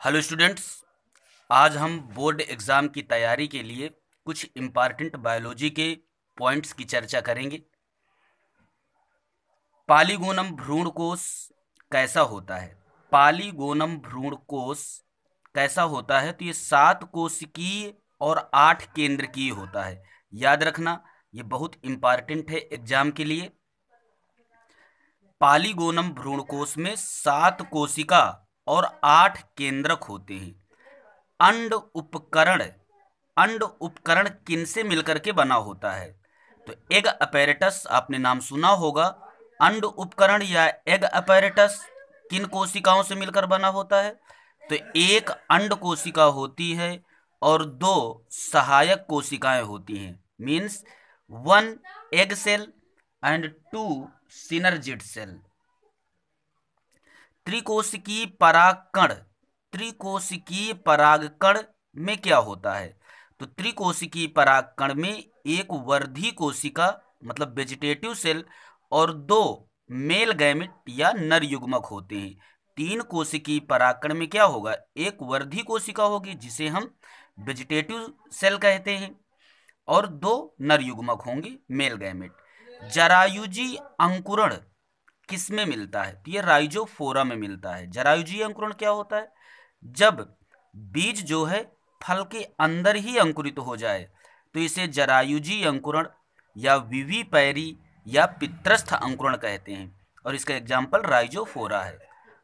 Hello students, आज हम board exam की तैयारी के लिए कुछ इंपॉर्टेंट बायोलॉजी के पॉइंट्स की चर्चा करेंगे। पालीगोनम भ्रूण कोष कैसा होता है? पालीगोनम भ्रूण कोष कैसा होता है? तो ये सात कोशिकीय और आठ केंद्र की होता है। याद रखना, ये बहुत इंपॉर्टेंट है एग्ज़ाम के लिए। पालीगोनम भ्रूण कोष में सात कोशिका और आठ केंद्रक होते हैं। अंड उपकरण अंड उपकरण किन से मिलकर के बना होता है? तो एग अपैरेटस आपने नाम सुना होगा। अंड उपकरण या एग अपेरेटस किन कोशिकाओं से मिलकर बना होता है? तो एक अंड कोशिका होती है और दो सहायक कोशिकाएँ होती हैं। Means one egg cell and two synergid cell त्रिकोशिकीय परागकण त्रिकोशिकीय परागकण में क्या होता है? तो त्रिकोशिकीय परागकण में एक वर्धी कोशिका मतलब वेजिटेटिव सेल और दो मेल गैमिट या नर युग्मक होते हैं। तीन कोशिकीय परागकण में क्या होगा? एक वर्धी कोशिका होगी, जिसे हम वेजिटेटिव सेल कहते हैं, और दो नर युग्मक होंगे मेल गैमिट जरायुजी अंकुरण किसमें मिलता है? तो ये राइजोफोरा में मिलता है। जरायुजी अंकुरण क्या होता है? जब बीज जो है फल के अंदर ही अंकुरित हो जाए तो इसे जरायुजी अंकुरण या विवी पैरी या पित्रस्थ अंकुरण कहते हैं। और इसका एग्ज़ाम्पल राइजोफोरा है।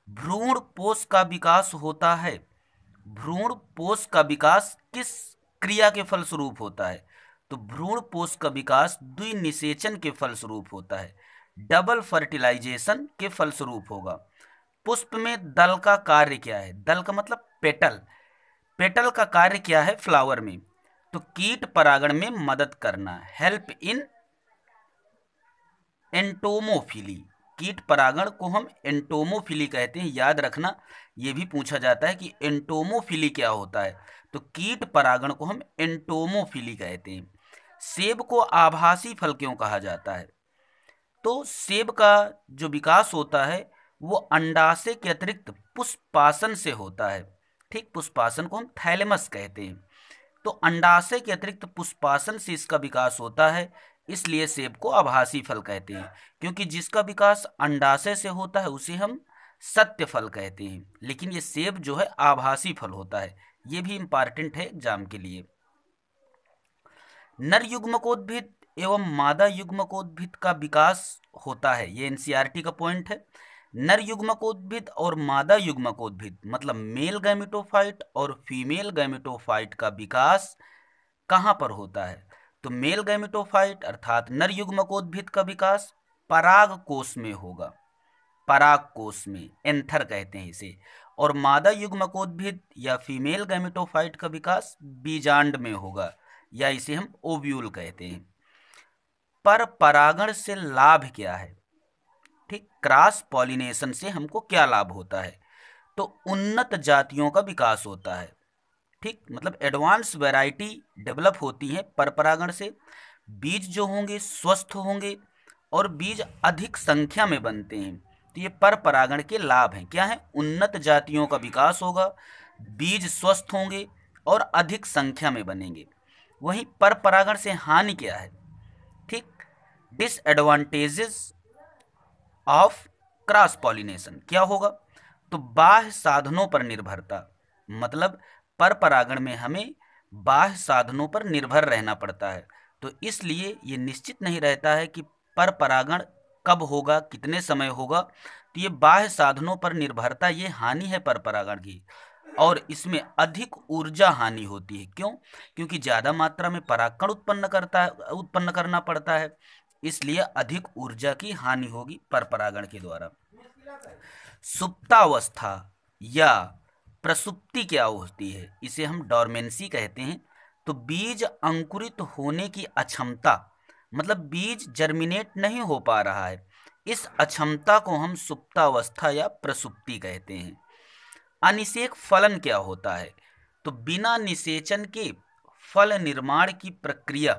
भ्रूण पोष का विकास होता है। भ्रूण पोष का विकास किस क्रिया के फलस्वरूप होता है? तो भ्रूण पोष का विकास द्विनिषेचन के फलस्वरूप होता है। डबल फर्टिलाइजेशन के फलस्वरूप होगा। पुष्प में दल का कार्य क्या है? दल का मतलब पेटल। पेटल का कार्य क्या है? फ्लावर में। तो कीट परागण में मदद करना। Help in entomophily. कीट परागण को हम एंटोमोफिली कहते हैं। याद रखना, ये भी पूछा जाता है कि एंटोमोफिली क्या होता है? तो कीट परागण को हम एंटोमोफिली कहते हैं। सेब को आभासी फल क्यों कहा जाता है? तो सेब का जो विकास होता है, वो अंडाशय के अतिरिक्त पुष्पासन से होता है। ठीक, पुष्पासन को हम थैलेमस कहते हैं। तो अंडाशय के अतिरिक्त पुष्पासन से इसका विकास होता है, इसलिए सेब को आभासी फल कहते हैं। क्योंकि जिसका विकास अंडाशय से होता है, उसे हम सत्य फल कहते हैं। लेकिन ये सेब जो है, आभासी फल होता है। ये भी इंपॉर्टेंट है एग्ज़ाम के लिए। नर युग्मकोद्भिद एवं मादा युग्मकोद्भिद का विकास होता है। ये एनसीईआरटी का पॉइंट है। नर युग्मकोद्भिद और मादा युग्मकोद्भिद मतलब मेल गैमिटोफाइट और फीमेल गैमिटोफाइट का विकास कहाँ पर होता है? तो मेल गैमिटोफाइट अर्थात नर युग्मकोद्भिद का विकास पराग कोष में होगा। पराग कोष में, एंथर कहते हैं इसे। और मादा युग्मकोद्भिद या फीमेल गैमिटोफाइट का विकास बीजांड में होगा, या इसे हम ओव्यूल कहते हैं। पर परागण से लाभ क्या है? ठीक, क्रॉस पॉलिनेशन से हमको क्या लाभ होता है? तो उन्नत जातियों का विकास होता है। ठीक मतलब एडवांस वैरायटी डेवलप होती है पर परागण से। बीज जो होंगे, स्वस्थ होंगे और बीज अधिक संख्या में बनते हैं। तो ये पर परागण के लाभ हैं। क्या है? उन्नत जातियों का विकास होगा, बीज स्वस्थ होंगे और अधिक संख्या में बनेंगे। वहीं पर परागण से हानि क्या है? डिसएडवांटेजेस ऑफ़ क्रॉस पॉलिनेशन क्या होगा? तो बाह्य साधनों पर निर्भरता। मतलब पर परागण में हमें बाह्य साधनों पर निर्भर रहना पड़ता है। तो इसलिए ये निश्चित नहीं रहता है कि पर परागण कब होगा, कितने समय होगा। तो ये बाह्य साधनों पर निर्भरता, ये हानि है पर परागण की। और इसमें अधिक ऊर्जा हानि होती है। क्यों? क्योंकि ज़्यादा मात्रा में परागकण उत्पन्न करता है, उत्पन्न करना पड़ता है, इसलिए अधिक ऊर्जा की हानि होगी पर परागण के द्वारा। सुप्तावस्था या प्रसुप्ति क्या होती है, इसे हम डॉर्मेंसी कहते हैं। तो बीज अंकुरित होने की अक्षमता मतलब बीज जर्मिनेट नहीं हो पा रहा है, इस अक्षमता को हम सुप्तावस्था या प्रसुप्ति कहते हैं। अनिषेक फलन क्या होता है? तो बिना निषेचन के फल निर्माण की प्रक्रिया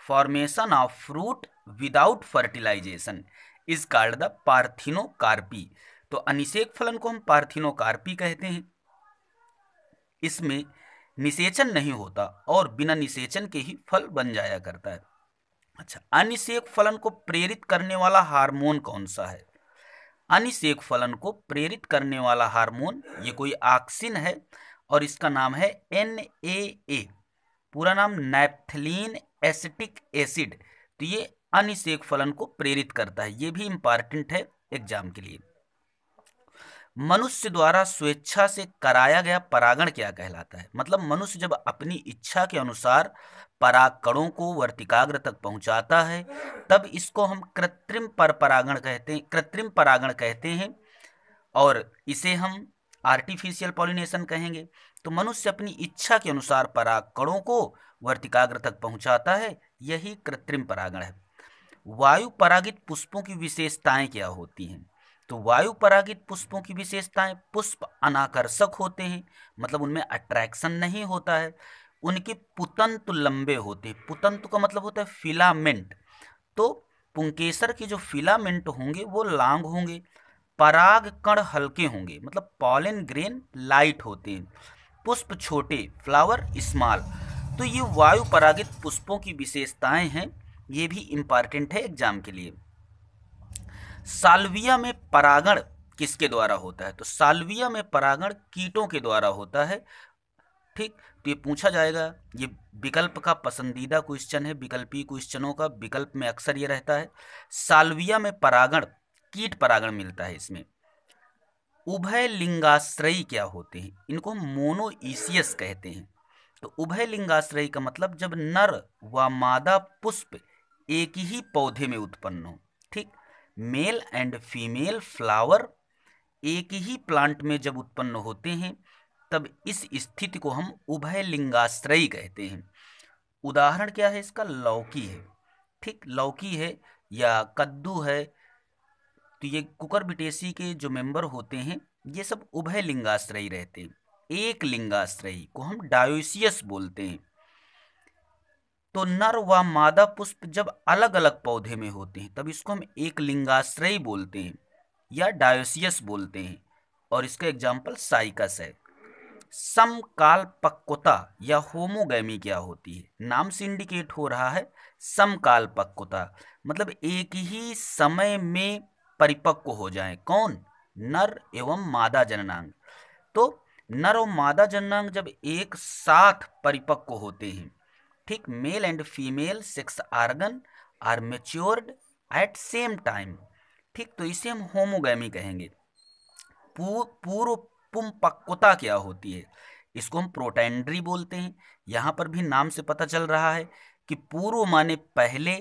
formation of fruit without fertilization is called the parthenocarpy तो अनिषेक फलन को हम पार्थिनोकार्पी कहते हैं। इसमें निषेचन नहीं होता और बिना निषेचन के ही फल बन जाया करता है। अच्छा अनिषेक फलन को प्रेरित करने वाला हार्मोन कौन सा है? अनिषेक फलन को प्रेरित करने वाला हार्मोन, ये कोई आक्सिन है और इसका नाम है एन ए ए। पूरा नाम नैप्थलीन एसिटिक एसिड। तो ये अनिषेक फलन को प्रेरित करता है। ये भी इंपॉर्टेंट है एग्ज़ाम के लिए। मनुष्य द्वारा स्वेच्छा से कराया गया परागण क्या कहलाता है? मतलब मनुष्य जब अपनी इच्छा के अनुसार परागकणों को वर्तिकाग्र तक पहुंचाता है, तब इसको हम कृत्रिम पर परागण कहते हैं, कृत्रिम परागण कहते हैं और इसे हम आर्टिफिशियल पॉलिनेशन कहेंगे। तो मनुष्य अपनी इच्छा के अनुसार परागकणों को वर्तिकाग्र तक पहुंचाता है, यही कृत्रिम परागण है। वायु परागित पुष्पों की विशेषताएँ क्या होती हैं? तो वायु परागित पुष्पों की विशेषताएँ पुष्प अनाकर्षक होते हैं मतलब उनमें अट्रैक्शन नहीं होता है। उनके पुतंतु लंबे होते हैं। पुतंतु का मतलब होता है फिलामेंट तो पुंकेसर के जो फिलामेंट होंगे, वो लांग होंगे, पराग कण हल्के होंगे मतलब पॉलन ग्रेन लाइट होते हैं। पुष्प छोटे फ्लावर स्मॉल तो ये वायु परागित पुष्पों की विशेषताएँ हैं, ये भी इंपॉर्टेंट है एग्ज़ाम के लिए। साल्विया में परागण किसके द्वारा होता है? तो साल्विया में परागण कीटों के द्वारा होता है। ठीक तो ये पूछा जाएगा, ये विकल्प का पसंदीदा क्वेश्चन है, विकल्पी क्वेश्चनों का विकल्प में अक्सर ये रहता है। साल्विया में परागण, कीट परागण मिलता है इसमें। उभय लिंगाश्रयी क्या होते हैं? इनको मोनोईसियस कहते हैं। तो उभय लिंगाश्रयी का मतलब जब नर व मादा पुष्प एक ही पौधे में उत्पन्न हो। ठीक मेल एंड फीमेल फ्लावर एक ही प्लांट में जब उत्पन्न होते हैं, तब इस स्थिति को हम उभय लिंगाश्रयी कहते हैं। उदाहरण क्या है इसका? लौकी है। ठीक, लौकी है या कद्दू है तो ये कुकर बिटेसी के जो मेंबर होते हैं, ये सब उभय लिंगाश्रयी रहते हैं। एक लिंगाश्रयी को हम डायोसियस बोलते हैं। तो नर व मादा पुष्प जब अलग अलग पौधे में होते हैं, तब इसको हम एक लिंगाश्रयी बोलते हैं या डायोसियस बोलते हैं और इसका एग्ज़ाम्पल साइकस है। समकाल पक्वता या होमोगैमी क्या होती है? नाम से इंडिकेट हो रहा है समकाल पक्वता मतलब एक ही समय में परिपक्व हो जाए। कौन? नर एवं मादा जननांग। तो नर और मादा जननांग जब एक साथ परिपक्व होते हैं ठीक male and female sex organ are matured at same time ठीक तो इसे हम होमोगैमी कहेंगे। पूर्व पुमपक्वता क्या होती है? इसको हम प्रोटेंड्री बोलते हैं। यहाँ पर भी नाम से पता चल रहा है कि पूर्व माने पहले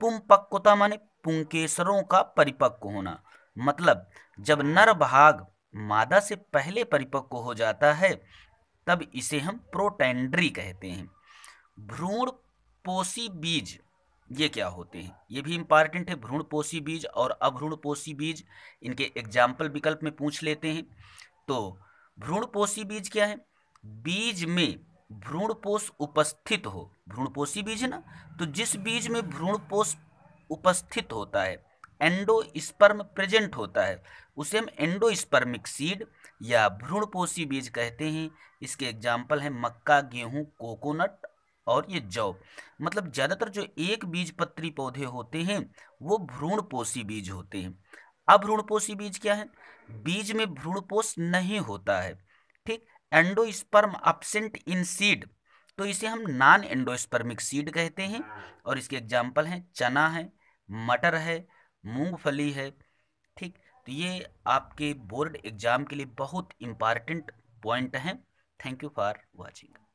पुमपक्वता माने पुंकेसरों का परिपक्व होना। मतलब जब नर भाग मादा से पहले परिपक्व हो जाता है, तब इसे हम प्रोटेंड्री कहते हैं। भ्रूण पोषी बीज, ये क्या होते हैं? ये भी इंपॉर्टेंट है, भ्रूण पोषी बीज और अभ्रूण पोषी बीज, इनके एग्ज़ाम्पल विकल्प में पूछ लेते हैं। तो भ्रूण पोषी बीज क्या है? बीज में भ्रूणपोष उपस्थित हो। भ्रूणपोषी बीज है ना? तो जिस बीज में भ्रूणपोष उपस्थित होता है एंडोस्पर्म प्रेजेंट होता है, उसे हम एंडोस्पर्मिक सीड या भ्रूणपोषी बीज कहते हैं। इसके एग्ज़ाम्पल हैं मक्का, गेहूँ कोकोनट और ये जौ। मतलब ज़्यादातर जो एक बीज पत्री पौधे होते हैं, वो भ्रूणपोषी बीज होते हैं। अभ्रूणपोषी बीज क्या है? बीज में भ्रूणपोष नहीं होता है, ठीक? एंडोस्पर्म अपसेंट इन सीड तो इसे हम नॉन एंडोस्पर्मिक सीड कहते हैं और इसके एग्ज़ाम्पल हैं, चना है, मटर है, मूंगफली है, ठीक? तो ये आपके बोर्ड एग्ज़ाम के लिए बहुत इंपॉर्टेंट पॉइंट हैं। Thank you for watching